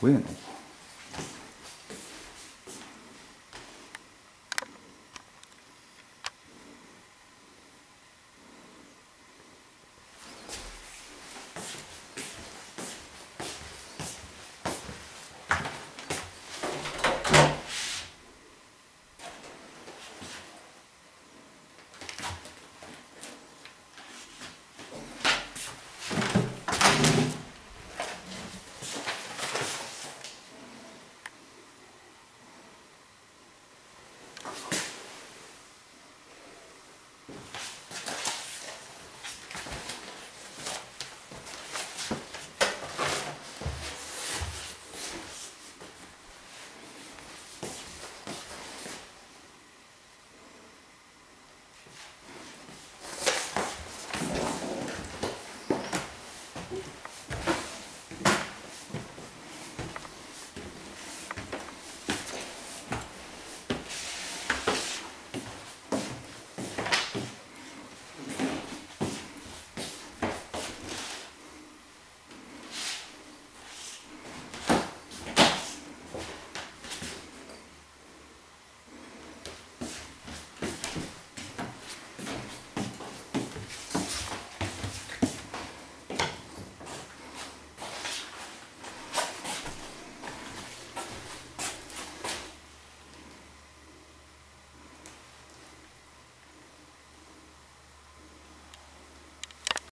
我也